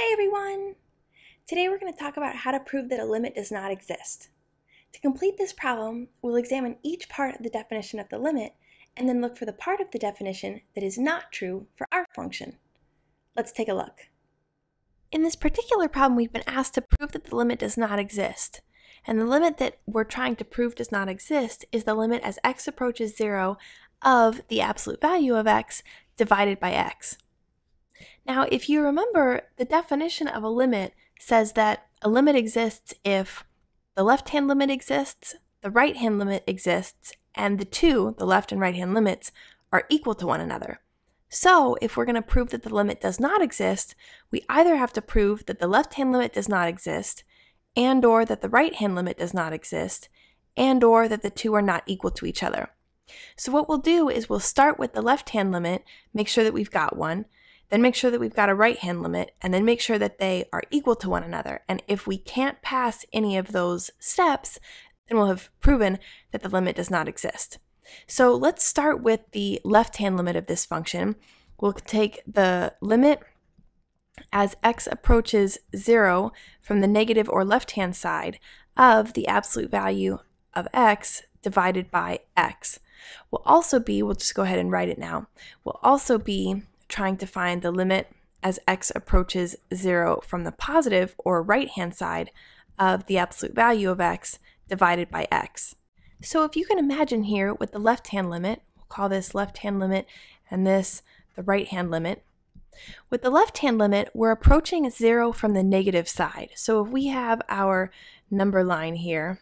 Hi everyone! Today we're going to talk about how to prove that a limit does not exist. To complete this problem, we'll examine each part of the definition of the limit and then look for the part of the definition that is not true for our function. Let's take a look. In this particular problem, we've been asked to prove that the limit does not exist. And the limit that we're trying to prove does not exist is the limit as x approaches 0 of the absolute value of x divided by x. Now, if you remember, the definition of a limit says that a limit exists if the left hand limit exists, the right hand limit exists, and the two, the left and right hand limits, are equal to one another. So, if we're going to prove that the limit does not exist, we either have to prove that the left hand limit does not exist, and or that the right hand limit does not exist, and or that the two are not equal to each other. So what we'll do is we'll start with the left hand limit, make sure that we've got one, then make sure that we've got a right hand limit, and then make sure that they are equal to one another. And if we can't pass any of those steps, then we'll have proven that the limit does not exist. So let's start with the left hand limit of this function. We'll take the limit as x approaches 0 from the negative or left hand side of the absolute value of x divided by x. Will also be, we'll just go ahead and write it now, will also be trying to find the limit as x approaches 0 from the positive or right hand side of the absolute value of x divided by x. So if you can imagine here with the left hand limit, we'll call this left hand limit and this the right hand limit. With the left hand limit, we're approaching 0 from the negative side. So if we have our number line here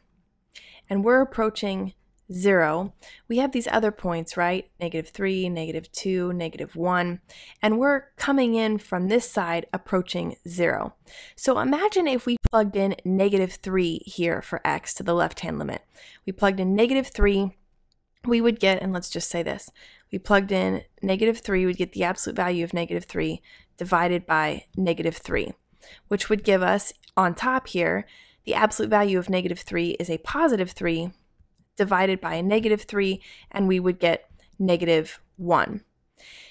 and we're approaching 0, we have these other points, right? Negative 3, negative 2, negative 1, and we're coming in from this side approaching 0. So imagine if we plugged in negative 3 here for x to the left-hand limit. We plugged in negative 3, we would get, and let's just say this, we plugged in negative 3, we'd get the absolute value of negative 3 divided by negative 3, which would give us, on top here, the absolute value of negative 3 is a positive 3 divided by a negative 3, and we would get negative 1.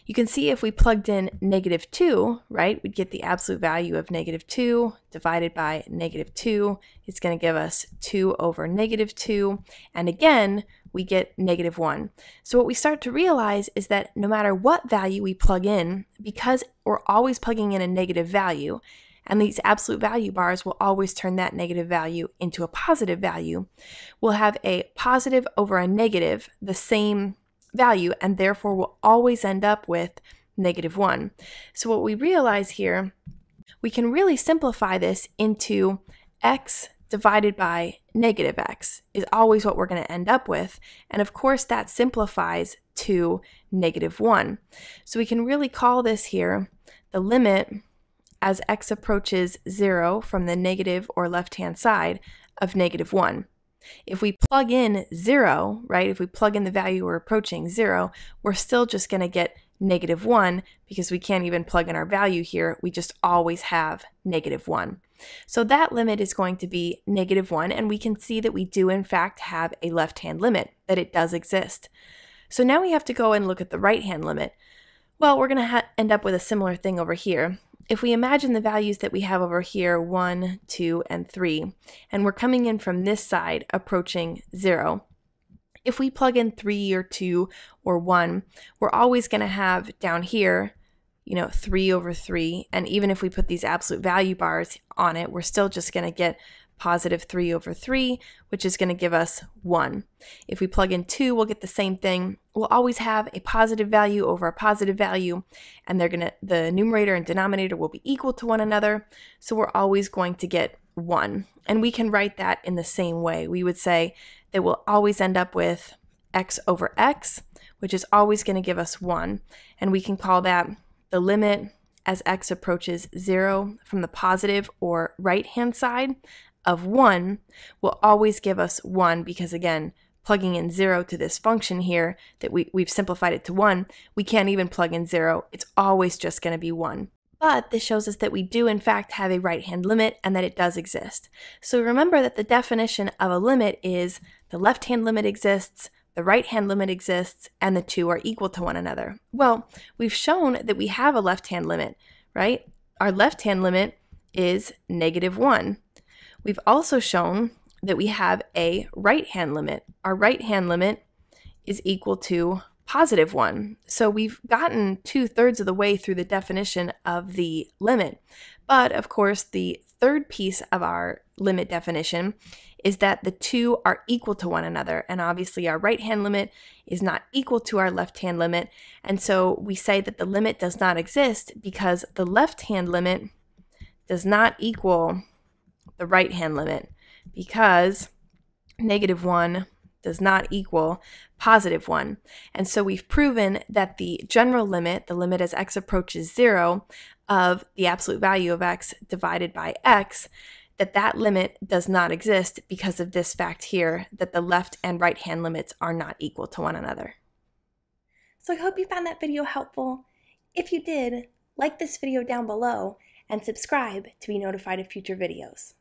You can see if we plugged in negative 2, right, we'd get the absolute value of negative 2 divided by negative 2. It's going to give us 2 over negative 2. And again, we get negative 1. So what we start to realize is that no matter what value we plug in, because we're always plugging in a negative value, and these absolute value bars will always turn that negative value into a positive value. We'll have a positive over a negative, the same value, and therefore we'll always end up with negative 1. So what we realize here, we can really simplify this into x divided by negative x is always what we're going to end up with. And of course, that simplifies to negative 1. So we can really call this here the limit as x approaches 0 from the negative or left-hand side of negative 1. If we plug in 0, right, if we plug in the value we're approaching 0, we're still just going to get negative 1 because we can't even plug in our value here. We just always have negative 1. So that limit is going to be negative 1, and we can see that we do in fact have a left-hand limit, that it does exist. So now we have to go and look at the right-hand limit. Well, we're going to end up with a similar thing over here if we imagine the values that we have over here, 1, 2, and 3, and we're coming in from this side approaching 0, if we plug in 3 or 2 or 1, we're always going to have down here, you know, 3 over 3, and even if we put these absolute value bars on it, we're still just going to get positive 3 over 3, which is going to give us 1. If we plug in 2, we'll get the same thing. We'll always have a positive value over a positive value, and they're going to the numerator and denominator will be equal to one another, so we're always going to get 1. And we can write that in the same way. We would say that we'll always end up with x over x, which is always going to give us 1, and we can call that the limit as x approaches 0 from the positive or right hand side of 1 will always give us 1 because again, plugging in 0 to this function here that we, we've simplified it to 1, we can't even plug in 0. It's always just going to be 1. But this shows us that we do in fact have a right-hand limit and that it does exist. So remember that the definition of a limit is the left-hand limit exists, the right-hand limit exists, and the two are equal to one another. Well, we've shown that we have a left-hand limit, right? our left-hand limit is negative 1. We've also shown that we have a right-hand limit. Our right-hand limit is equal to positive 1. So we've gotten two-thirds of the way through the definition of the limit. But of course, the third piece of our limit definition is that the two are equal to one another. And obviously, our right hand limit is not equal to our left hand limit. And so we say that the limit does not exist because the left hand limit does not equal the right hand limit because negative 1 does not equal positive 1. And so we've proven that the general limit, the limit as x approaches 0, of the absolute value of x divided by x, that that limit does not exist because of this fact here, that the left and right hand limits are not equal to one another. So I hope you found that video helpful. If you did, like this video down below and subscribe to be notified of future videos.